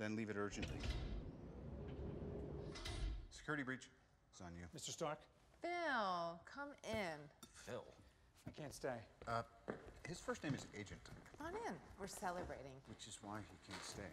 then leave it urgently. Security breach. It's on you. Mr. Stark, Phil, come in. Phil. I can't stay. Uh, his first name is Agent, Come on in. We're celebrating. which is why he can't stay.